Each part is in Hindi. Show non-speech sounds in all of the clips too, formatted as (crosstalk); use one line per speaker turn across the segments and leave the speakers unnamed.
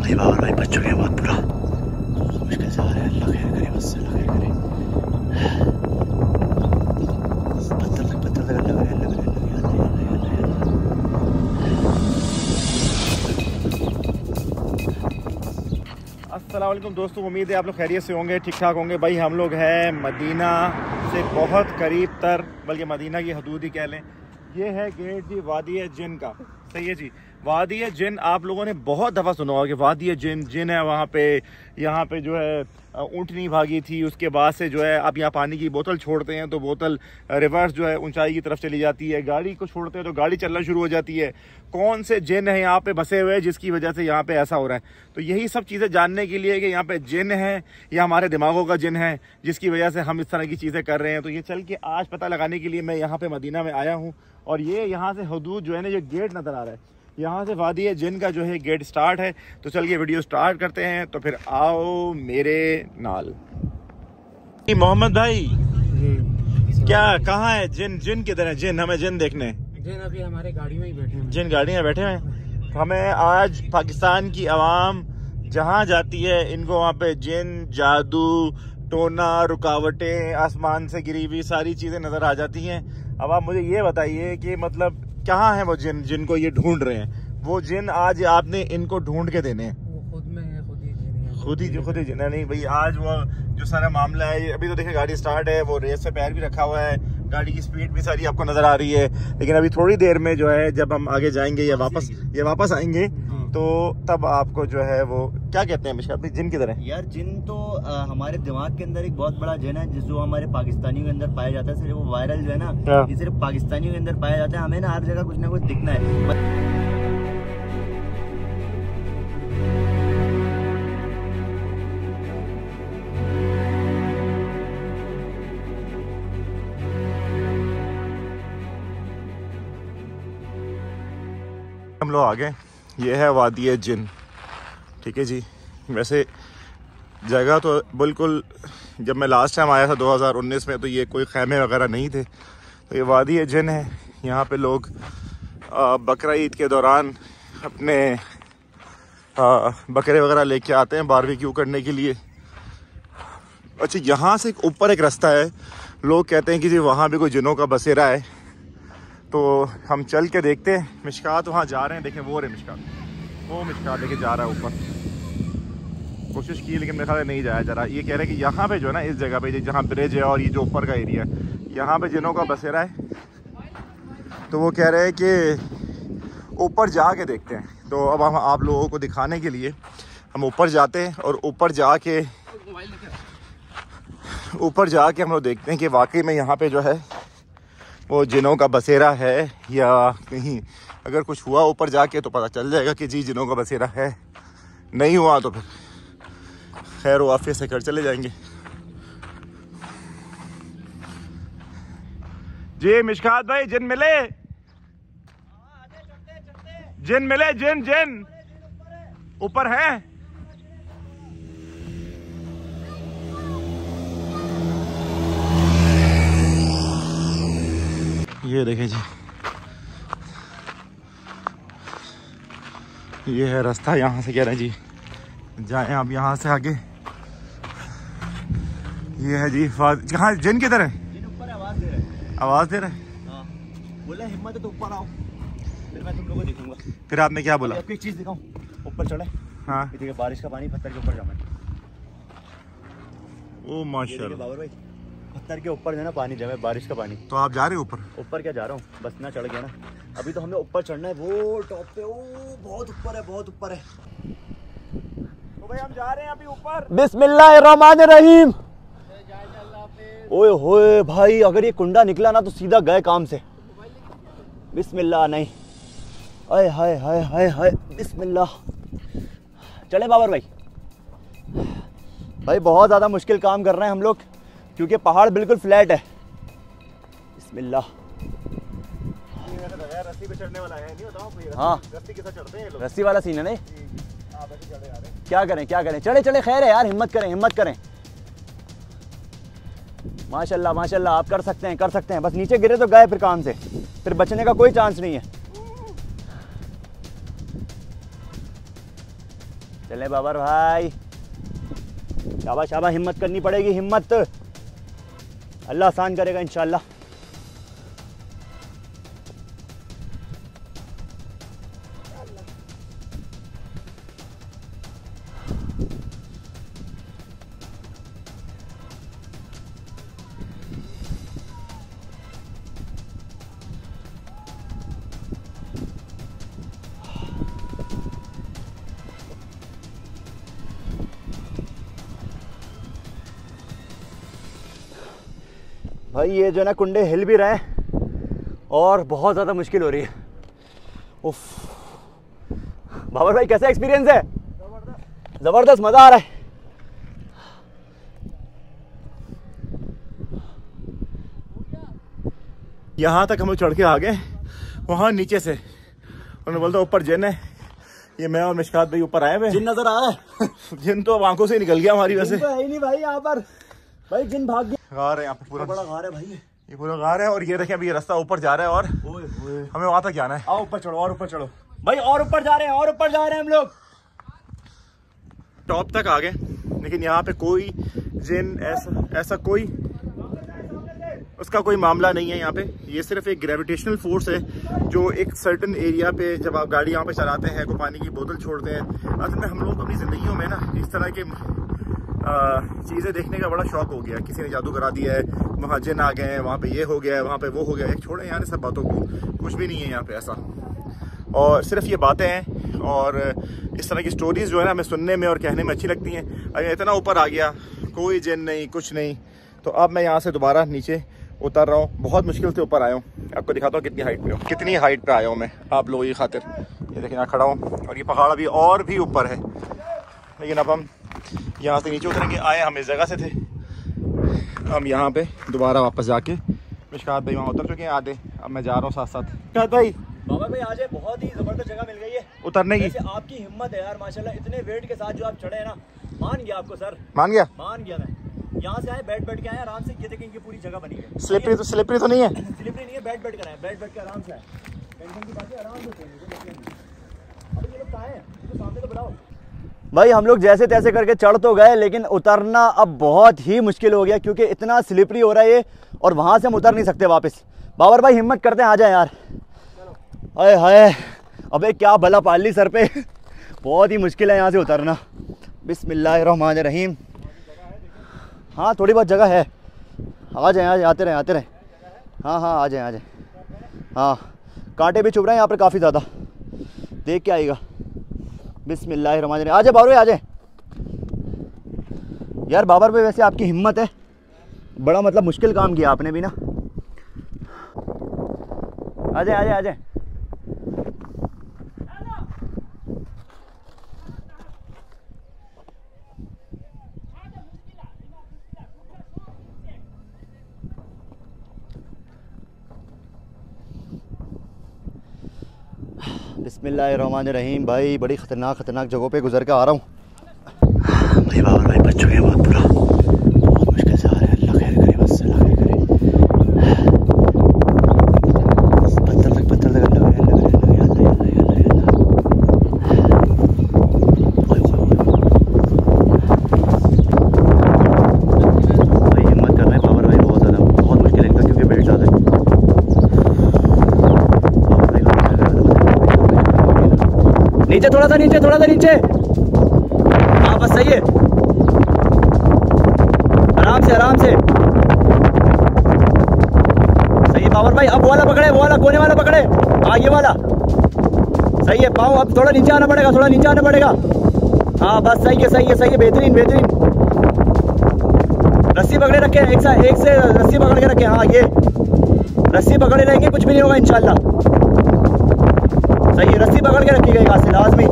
भाई बाबर भाई, बच चुके हैं बहुत बुरा मुश्किल से आ रहे हैं? अल्लाह खैर बस अल्लाह खैर पत्थर पत्थर।
असलम दोस्तों, उम्मीद है आप लोग खैरियत से होंगे ठीक ठाक होंगे। भाई, हम लोग हैं मदीना से बहुत करीब तर, बल्कि मदीना की हदूद ही कह लें। ये है गेट जी, वादी जिन का। सही है जी? वादी जिन, आप लोगों ने बहुत दफ़ा सुना होगा कि वादी जिन जिन है वहाँ पे, यहाँ पे जो है ऊँटनी भागी थी, उसके बाद से जो है, आप यहाँ पानी की बोतल छोड़ते हैं तो बोतल रिवर्स जो है, ऊंचाई की तरफ़ चली जाती है। गाड़ी को छोड़ते हैं तो गाड़ी चलना शुरू हो जाती है। कौन से जिन है यहाँ पे बसे हुए जिसकी वजह से यहाँ पे ऐसा हो रहा है? तो यही सब चीज़ें जानने के लिए कि यहाँ पे जिन है, या हमारे दिमागों का जिन है, जिसकी वजह से हम इस तरह की चीज़ें कर रहे हैं। तो ये चल के आज पता लगाने के लिए मैं यहाँ पर मदीना में आया हूँ, और ये यहाँ से हदूद जो है ना, ये गेट नज़र आ रहा है। यहाँ से वादी है जिन का जो है गेट स्टार्ट है। तो चल के वीडियो स्टार्ट करते हैं तो फिर आओ मेरे नाल। मोहम्मद भाई क्या कहाँ है? जिन जिन किधर है? जिन हमें जिन देखने।
जिन अभी हमारे गाड़ी में ही बैठे हैं।
जिन गाड़ी में बैठे हैं? हमें आज पाकिस्तान की आवाम जहाँ जाती है इनको वहाँ पे जिन जादू टोना रुकावटें आसमान से गिरी हुई सारी चीज़ें नज़र आ जाती हैं। अब आप मुझे ये बताइए कि मतलब कहाँ है वो जिन जिनको ये ढूंढ रहे हैं? वो जिन आज आपने इनको ढूंढ के देने हैं।
खुद में है खुद ही ही।
जिन नहीं भाई आज वो जो सारा मामला है अभी तो देखिए गाड़ी स्टार्ट है वो रेस से पैर भी रखा हुआ है। गाड़ी की स्पीड भी सारी आपको नज़र आ रही है। लेकिन अभी थोड़ी देर में जो है जब हम आगे जाएँगे या वापस ये वापस आएँगे तो तब आपको जो है वो क्या कहते हैं भाई जिन किधर है
यार जिन तो अ, हमारे दिमाग के अंदर एक बहुत बड़ा जिन है जिस जो हमारे पाकिस्तानियों के अंदर पाया जाता है सिर्फ़ वो वायरल जो है ना
हाँ।
ये सिर्फ़ पाकिस्तानियों के अंदर पाया जाता है। हमें ना हर जगह कुछ ना कुछ दिखना है।
हम लोग आ गए ये है वादी जिन। ठीक है जी? वैसे जगह तो बिल्कुल जब मैं लास्ट टाइम आया था 2019 में तो ये कोई खैमे वगैरह नहीं थे। तो ये वादी जिन है। यहाँ पे लोग बकरा ईद के दौरान अपने आ, बकरे वगैरह लेके आते हैं बारबेक्यू करने के लिए। अच्छा यहाँ से ऊपर एक रास्ता है। लोग कहते हैं कि जी वहाँ भी कोई जिनों का बसेरा है। तो हम चल के देखते हैं। मिशकात वहाँ जा रहे हैं। देखें, वो रहे मिशकात। वो मिशकात लेके जा रहा है ऊपर। कोशिश की, लेकिन मेरे ख्याल नहीं जाया जा रहा। ये कह रहे हैं कि यहाँ पे जो है ना, इस जगह पे, जहाँ ब्रिज है और ये जो ऊपर का एरिया है, यहाँ पे जिनों का बसेरा है तो वो कह रहे हैं कि ऊपर जा के देखते हैं। तो अब हम आप लोगों को दिखाने के लिए हम ऊपर जाते हैं और ऊपर जाके ऊपर जाके हम लोग देखते हैं कि वाकई में यहाँ पे जो है वो जिनों का बसेरा है या नहीं अगर कुछ हुआ ऊपर जाके तो पता चल जाएगा कि जी, जिनों का बसेरा है। नहीं हुआ तो फिर खैर वाफिया से घर चले जाएँगे। जी, मिशकात भाई, जिन मिले? जिन मिले, जिन जिन। ऊपर है? ये देखें जी। ये है रास्ता यहाँ से कह रहे हैं जी। जाएँ आप यहाँ से आगे। ये है जी फा- कहाँ जिन किधर है?
आवाज़ दे रहा है।
रहे हैं?
हाँ। बोला हिम्मत है तो ऊपर आओ। फिर मैं तुम लोगों को दिखूँगा।
फिर आपने क्या बोला?
आपको एक चीज़ दिखाऊँ। ऊपर चढ़े।
हाँ।
देखिए बारिश का पानी पत्थर के ऊपर जमा
ओ माशाल्लाह।
बाबर भाई। पत्थर के ऊपर जो है ना पानी जमा है बारिश का पानी।
तो आप जा रहे हो ऊपर?
ऊपर क्या जा रहा हूँ? बस ना चढ़ गया ना। अभी तो हमें ऊपर चढ़ना है वो टॉप पे ओ बहुत ऊपर है बहुत ऊपर है।
तो भाई हम जा रहे हैं अभी ऊपर।
बिस्मिल्लाहिर्रहमानिर्रहीम। ओए होए भाई अगर ये कुंडा निकला ना तो सीधा गए काम से। बिस्मिल्लाह नहीं। अय हाय हाय हाय हाय बिस्मिल्लाह। चले बाबर भाई। भाई बहुत ज़्यादा मुश्किल काम कर रहे हैं हम लोग। क्योंकि पहाड़ बिल्कुल फ्लैट है। बिस्मिल्लाह।
है। रस्सी
वाला सीन है नहीं क्या करें क्या करें? चले चले, खैर है यार, हिम्मत करें हिम्मत करें। माशाल्लाह माशाल्लाह, आप कर सकते हैं, कर सकते हैं। बस नीचे गिरे तो गए फिर काम से। फिर बचने का कोई चांस नहीं है। चले बाबर भाई। शाबा शाबा हिम्मत करनी पड़ेगी, हिम्मत। अल्लाह आसान करेगा इंशाल्लाह। भाई ये जो है ना कुंडे हिल भी रहे हैं और बहुत ज़्यादा मुश्किल हो रही है। उफ। बाबर भाई कैसा एक्सपीरियंस है? ज़बरदस्त मज़ा आ रहा है।
यहाँ तक हम लोग चढ़ के आ गए। वहाँ नीचे से। उन्होंने बोलता ऊपर जिन है। ये मैं और मिशकात भाई ऊपर आए हुए
जिन नज़र आ रहा है।
जिन तो अब आँखों से निकल गया हमारी वैसे।
तो है ही नहीं भाई यहाँ पर। भाई जिन भाग गया
गार है यहाँ पे पूरा।
बड़ा गार है भाई।
ये पूरा गार है और ये देखें अभी ये रास्ता ऊपर जा रहा है और
ओए ओए
हमें वहाँ तक जाना है।
आओ ऊपर चढ़ो और ऊपर चढ़ो। भाई और ऊपर जा रहे हैं और ऊपर जा रहे हैं हम लोग।
टॉप तक आ गए लेकिन यहाँ पे कोई जिन ऐसा ऐसा कोई उसका कोई मामला नहीं है यहाँ पे। ये सिर्फ़ एक ग्रेविटेशनल फोर्स है जो एक सर्टन एरिया पे जब आप गाड़ी यहाँ पे चलाते हैं कोई पानी की बोतल छोड़ते हैं असल में हम लोग अपनी ज़िंदगियों में ना इस तरह के चीज़ें देखने का बड़ा शौक हो गया। किसी ने जादू करा दिया है वहाँ जिन आ गए हैं, वहाँ पे ये हो गया है, वहाँ पे वो हो गया है। छोड़े यार सब बातों को। कुछ भी नहीं है यहाँ पे ऐसा। और सिर्फ़ ये बातें हैं और इस तरह की स्टोरीज जो है ना हमें सुनने में और कहने में अच्छी लगती हैं। अगर इतना ऊपर आ गया, कोई जिन नहीं, कुछ नहीं। तो अब मैं यहाँ से दोबारा नीचे उतर रहा हूँ। बहुत मुश्किल से ऊपर आया हूँ। आपको दिखाता हूँ कितनी हाइट पे हूँ। कितनी हाइट पे आया हूँ मैं, आप लोगों की खातिर। ये देखिए यहाँ खड़ा हूँ और ये पहाड़ अभी और भी ऊपर है। लेकिन अब हम यहाँ से नीचे उतरेंगे आए हम इस जगह से थे। हम यहाँ पे दोबारा वापस जाके मिशकात भाई वहाँ उतर चुके हैं आधे। अब मैं जा रहा हूँ साथ साथ मिशकात भाई।
बाबा भाई आज बहुत ही ज़बरदस्त जगह मिल गई है।
उतरने की।
आपकी हिम्मत है यार माशाल्लाह इतने वेट के साथ जो आप चढ़े हैं ना मान गया आपको सर।
मान गया?
मान गया मैं। यहाँ से आए बैठ बैठ के आए आराम से ये देखें इनकी पूरी जगह बनी है।
स्लिपरी तो स्लिपरी तो नहीं है?
स्लिपरी नहीं है बैठ बैठ कर आए बैठ बैठ के आराम से आए। टेंशन की बात है आराम से। अबे ये लोग कहाँ हैं? सामने तो बुलाओ। भाई, हम लोग जैसे तैसे करके चढ़ तो गए, लेकिन उतरना अब बहुत ही मुश्किल हो गया, क्योंकि इतना स्लिपरी हो रहा है ये, और वहाँ से हम उतर नहीं सकते वापस। बाबर भाई, हिम्मत करते हैं, आ जाए यार। अरे हाय। अबे, क्या भला पाल ली सर पे। बहुत ही मुश्किल है यहाँ से उतरना। बिस्मिल्लाहिर्रहमानिर्रहीम। हाँ थोड़ी बहुत जगह है। आ जाए आ जाए, आते रहे आते रहे। हाँ हाँ आ जाए आ जाए। हाँ। कांटे भी चुभ रहे हैं यहाँ पर काफ़ी ज़्यादा। देख के आएगा बिस्मिल्लाहिर्रहमानिर्रहीम। आ जाए बाबर आ जाए यार, बाबर भाई वैसे आपकी हिम्मत है। बड़ा मतलब मुश्किल काम किया आपने भी ना। आ जाए आ जाए आ जाए बिस्मिल्लाहिर्रहमानिर्रहीम। भाई, बड़ी ख़तरनाक ख़तरनाक जगहों पे गुजर के आ रहा हूँ। भाई बच चुके हैं बहुत बुरा बहुत मुश्किल से आ रहे हैं अल्लाह खैर करे बस अल्लाह खैर करे पत्थर तक पत्थर तक अल्लाह करे अल्लाह करे अल्लाह करे अल्लाह करे अल्लाह ओए ओए ओए भाई हिम्मत कर रहे हैं बाबर भाई बहुत ज़्यादा बहुत मुश्किल है इनका क्योंकि वेट ज़्यादा है बाबर भाई को पकड़ कर नीचे, थोड़ा सा नीचे, थोड़ा सा नीचे। हाँ बस सही है। आराम से आराम से। सही है, पावर भाई, अब वाला पकड़े, वो वाला कोने वाला पकड़े। हाँ ये वाला। सही है पाओ अब थोड़ा नीचे आना पड़ेगा, थोड़ा नीचे आना पड़ेगा। हाँ बस सही है सही है सही है, बेहतरीन बेहतरीन। रस्सी पकड़े रखे, एक एक से रस्सी पकड़ के रखे हाँ ये। रस्सी पकड़े रहेंगे, कुछ भी नहीं होगा, इंशाल्लाह। है रस्सी पकड़ के रखी गई घास से, लाजमी।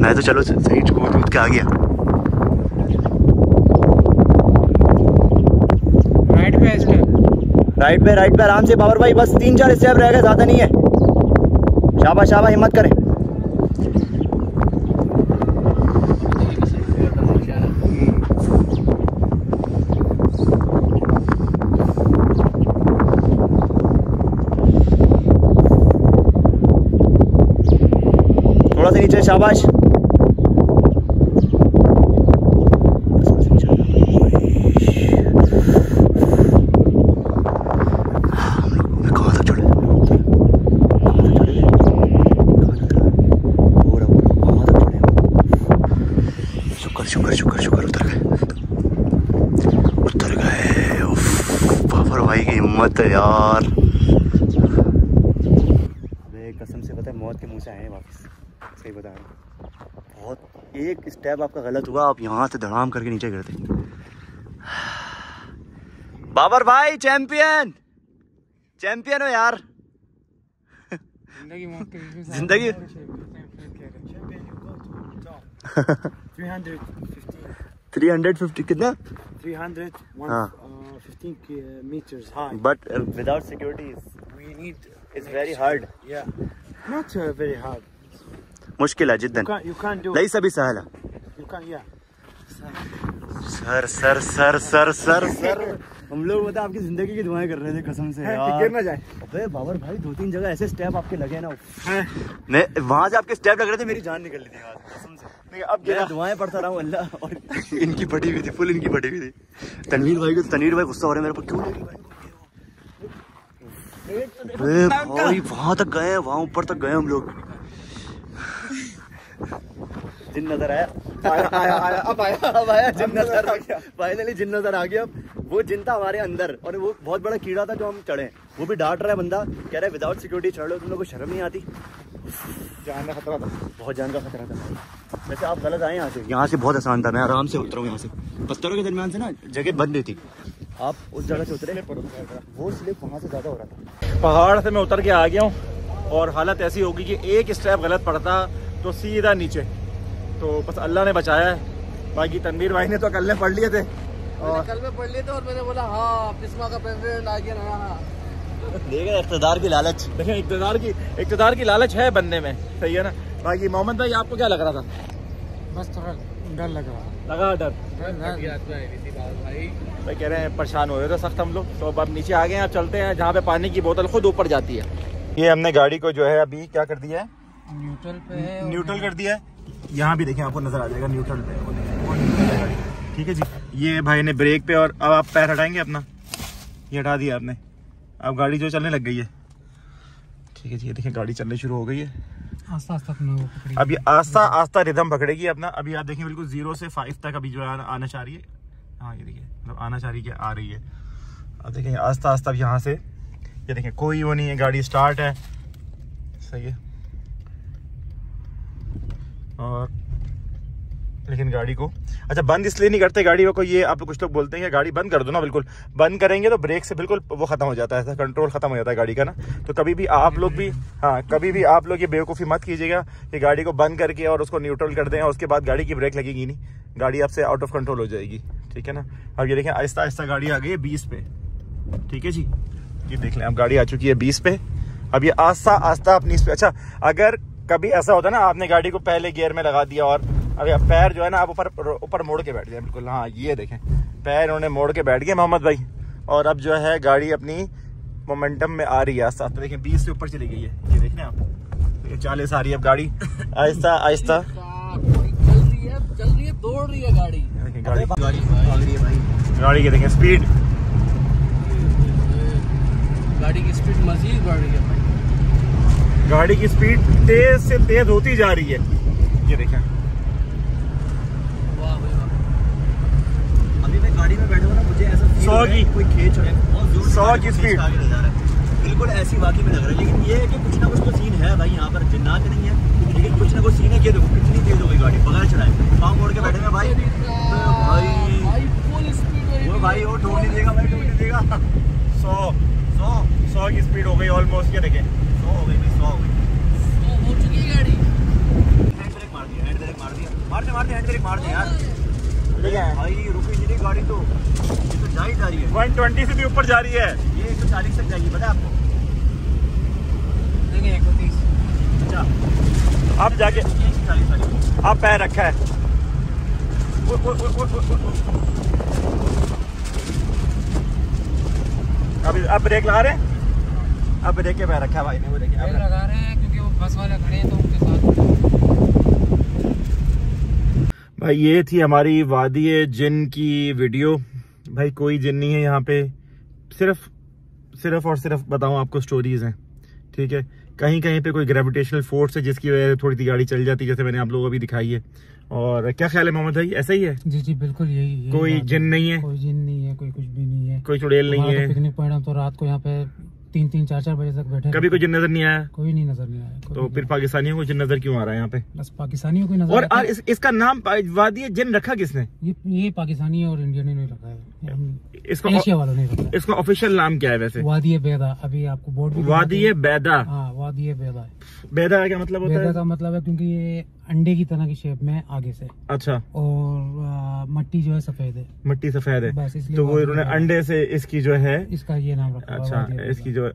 मैं तो चलो, सही कूद कूद के आ गया।
राइट पे
राइट पे, आराम से। बाबर भाई, बस तीन चार स्टेप रहेगा ज़्यादा नहीं है। शाबा शाबा हिम्मत करें। थोड़ा सा नीचे, शाबाश। शुक्र शुक्र शुक्र शुक्र उतर गए। उतर गए। बाबर भाई की हिम्मत है यार। कसम से पता है मौत के मुँह से आए हैं वापस। सही बता रहा हूँ। बहुत एक स्टेप आपका गलत हुआ आप यहाँ से धड़ाम करके नीचे गिरते बाबर भाई चैंपियन चैंपियन हो यार।
ज़िंदगी मौत के
जिंदगी- (laughs) (laughs)
Three hundred fifteen.
350 कितना
300, one,
Ah.
uh, 15 ki-
but without security
we need.
It's very hard
Yeah. Not uh, very hard.
मुश्किल है
You You can't do.
नहीं सभी सहल
You can't. Yeah.
Sir sir sir sir sir sir हम लोग बता आपकी ज़िंदगी की दुआएँ कर रहे थे कसम से यार।
गिर ना जाए।
अबे बाबर भाई दो तीन जगह ऐसे स्टेप आपके लगे ना। मैं वहाँ से आपके स्टेप लग रहे थे मेरी जान निकल रही थी यार कसम से।
नहीं अब गिरा।
मैं दुआएँ पढ़ता रहा हूँ अल्लाह और (laughs) इनकी पटी हुई थी फुल इनकी पटी हुई थी। तनवीर भाई को तनवीर भाई गुस्सा हो रहे हैं मेरे पर क्यों भाई? वहाँ तक गए वहाँ ऊपर तक गए हम लोग। जिन नज़र आया
आया आया आया अब आया
अब आया जिन नज़र
आ। गया।
फाइनली जिन नज़र आ गया वो जिन था हमारे अंदर। और वो बहुत बड़ा कीड़ा था जो हम चढ़े। वो भी डांट रहा है बंदा। कह रहा है विदाउट सिक्योरिटी चढ़ लो तुम लोग को शर्म नहीं आती?
जान का खतरा था।
बहुत जान का खतरा था। वैसे आप गलत आए यहाँ से। यहाँ से बहुत आसान था। मैं आराम से उतरा हूँ यहाँ से। पत्थरों के दरमियान से ना जगह बंद नहीं थी। आप उस जगह से उतरे। वो स्लिप वहाँ से ज़्यादा हो रहा था।
पहाड़ से मैं उतर के आ गया हूँ और हालत ऐसी होगी कि एक स्टेप गलत पड़ता तो सीधा नीचे। तो बस अल्लाह ने बचाया है। बाकी तनवीर भाई ने तो कल ने पढ़ लिए थे। और
कल में पढ़ लिए थे और मैंने बोला हाँ पिस्मा का प्रेसिडेंट आ गया हाँ।
इकतदार की लालच।
देखें इकतदार की इकतदार की लालच है बनने में। सही है ना? बाकी मोहम्मद भाई आपको क्या लग रहा था?
बस थोड़ा डर लग रहा।
लगा डर।
भाई।
भाई कह रहे हैं परेशान हो रहे थे सख्त हम लोग। तो अब आप नीचे आ गए हैं आप चलते हैं जहाँ पे पानी की बोतल खुद ऊपर जाती है। ये हमने गाड़ी को जो है अभी क्या कर दिया है?
न्यूट्रल पे
न्यूट्रल कर दिया है। यहाँ भी देखें आपको नज़र आ जाएगा न्यूट्रल पे। वो देखें। ठीक है जी? ये भाई ने ब्रेक पे और अब आप पैर हटाएँगे अपना? ये हटा दिया आपने। अब गाड़ी जो चलने लग गई है। ठीक है जी ये देखें गाड़ी चलने शुरू हो गई है।
आस्ता आस्ता अपना
आस्ता आस्ता रिदम पकड़ेगी अपना। अभी आप देखें बिल्कुल ज़ीरो से फाइव तक अभी जो है आना, चाह रही है। हाँ ये देखिए मतलब आना चाह रही है आ रही है। अब देखें आस्ता आस्ता अब यहाँ से। ये देखें कोई वो नहीं है गाड़ी स्टार्ट है। सही है। और लेकिन गाड़ी को। अच्छा बंद इसलिए नहीं करते गाड़ी को, ये आप कुछ लोग बोलते हैं कि गाड़ी बंद कर दो ना, बिल्कुल। बंद करेंगे तो ब्रेक से बिल्कुल वो खत्म हो जाता है कंट्रोल खत्म हो जाता है गाड़ी का ना। तो कभी भी आप लोग भी हाँ कभी भी आप लोग ये बेवकूफ़ी मत कीजिएगा कि गाड़ी को बंद करके और उसको न्यूट्रल कर दें और उसके बाद गाड़ी की ब्रेक लगेगी नहीं। गाड़ी आपसे आउट ऑफ़ कंट्रोल हो जाएगी, ठीक है ना? अब ये देखें, आहिस्ता आहिस्ता गाड़ी आ गई है बीस पे, ठीक है जी? ये देख लें, अब गाड़ी आ चुकी है बीस पे। अब ये आस्ता आस्ता अपनी इस पे अच्छा अगर कभी ऐसा होता है ना आपने गाड़ी को पहले गियर में लगा दिया और अभी पैर जो है ना आप ऊपर ऊपर मोड़ के बैठ गए। बिल्कुल हाँ ये देखें। पैर उन्होंने मोड़ के बैठ गए मोहम्मद भाई। और अब जो है गाड़ी अपनी मोमेंटम में आ रही है आस्ता आस्ता। देखें बीस से ऊपर चली गई है। ये देख रहे हैं आप चालीस आ रही है अब गाड़ी। आहिस्ता आहिस्ता।
चल रही है दौड़ रही गाड़ी
गाड़ी
गाड़ी
की देखें स्पीड
गाड़ी की स्पीड मजीद बढ़ रही है भाई।
गाड़ी की स्पीड तेज से तेज होती जा रही है। ये देखें।
वाह भाई वाह।
अभी मैं गाड़ी में बैठा हूँ ना मुझे ऐसा
सौ
हो रहा है
की-
कोई खेच रहा है। बहुत ज़ोर से
की
है। बिल्कुल ऐसी वाकई में लग रहा है। लेकिन ये है कि कुछ ना कुछ तो सीन है भाई यहाँ पर। जिन्नात नहीं है लेकिन कुछ ना कुछ सीन है कि देखो कितनी तेज हो गई गाड़ी। बगैर चलाए पाँव मोड़ के बैठे हैं भाई। भाई।
भाई
वो भाई वो नहीं देगा भाई नहीं देगा।
सौ
सौ
सौ की स्पीड हो गई ऑलमोस्ट ये देखें।
सौ हो गई भाई सौ हो गई
हो चुकी है गाड़ी
हैंड ब्रेक मार दिया हैंड ब्रेक मार दिया। मार दे मार दे हैंड ब्रेक मार दे यार।
देखें
भाई रुकी नहीं रही गाड़ी तो। ये तो जा ही जा रही है।
120 से भी ऊपर जा रही है।
ये एक सौ चालीस तक जाएगी पता है आपको?
नहीं एक सौ
अच्छा।
अब जाके अब पैर रखा है। ओ, ओ, ओ। अभी अब ब्रेक लगा रहे हैं? अब के पैर रखा भाई ने वो देखिए
ब्रेक
अब
लगा रहे हैं क्योंकि वो बस वाले खड़े हैं तो उनके साथ।
भाई ये थी हमारी वादी जिन की वीडियो। भाई कोई जिन नहीं है यहाँ पे। सिर्फ़ सिर्फ़ और सिर्फ़ बताऊँ आपको स्टोरीज हैं ठीक है? कहीं कहीं पे कोई ग्रेविटेशनल फोर्स है जिसकी वजह से थोड़ी सी गाड़ी चल जाती है जैसे मैंने आप लोगों को अभी दिखाई है। और क्या ख्याल है मोहम्मद भाई? ऐसा ही है?
जी जी बिल्कुल यही यही
कोई जिन नहीं है?
कोई जिन नहीं है कोई कुछ भी नहीं है।
कोई चुड़ैल नहीं
तो
है।
पिकनिक पॉइंट हम तो रात को यहाँ पे तीन तीन चार चार बजे तक बैठे
कभी कोई जिन नज़र नहीं आया?
कोई नहीं नज़र नहीं आया
तो फिर पाकिस्तानियों को जिन नज़र क्यों आ रहा है यहाँ पे?
बस पाकिस्तानियों को नज़र
और और इस, इसका नाम वादी जिन रखा किसने?
ये ये पाकिस्तानी और इंडियन ने नहीं रखा है।
इसका
एशिया वालों ने रखा है।
इसका ऑफिशियल नाम क्या है वैसे?
वादी बैदा अभी आपको बोर्ड
वादी बैदा।
हाँ वादी बैदा है।
बैदा का मतलब होता
बैदा
है
का मतलब है क्योंकि ये अंडे की तरह की शेप में आगे से।
अच्छा।
और आ, मट्टी जो है सफ़ेद है।
मट्टी सफ़ेद है।
बस इसलिए
तो वो इन्होंने अंडे से इसकी जो है
इसका ये नाम रखा
अच्छा इसकी जो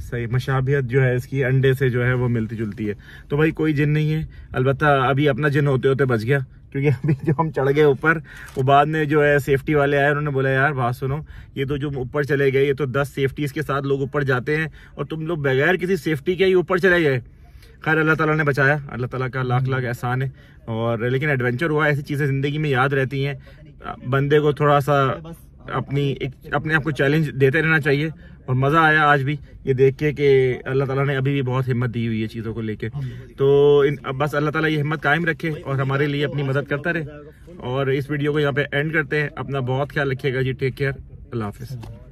सही मशाबियत जो है इसकी अंडे से जो है वो मिलती जुलती है। तो भाई कोई जिन नहीं है। अलबत्ता अभी अपना जिन होते होते बच गया। क्योंकि अभी जो हम चढ़ गए ऊपर वो बाद में जो है सेफ्टी वाले आए उन्होंने बोला यार बात सुनो। ये तो जो ऊपर चले गए ये तो दस सेफ्टीज के साथ लोग ऊपर जाते हैं और तुम लोग बगैर किसी सेफ्टी के ही ऊपर चले गए। खैर, अल्लाह ताला ने बचाया। अल्लाह ताला का लाख लाख एहसान है। और लेकिन एडवेंचर हुआ, ऐसी चीज़ें ज़िंदगी में याद रहती हैं। बंदे को थोड़ा सा अपनी एक, अपने आप को चैलेंज देते रहना चाहिए। और मज़ा आया आज भी ये देख के कि अल्लाह ताला ने अभी भी बहुत हिम्मत दी हुई है चीज़ों को लेके। तो इन, अब बस अल्लाह ताला ये हिम्मत कायम रखे और हमारे लिए अपनी मदद करता रहे। और इस वीडियो को यहाँ पे एंड करते हैं। अपना बहुत ख्याल रखिएगा जी। टेक केयर अल्लाह हाफिज़।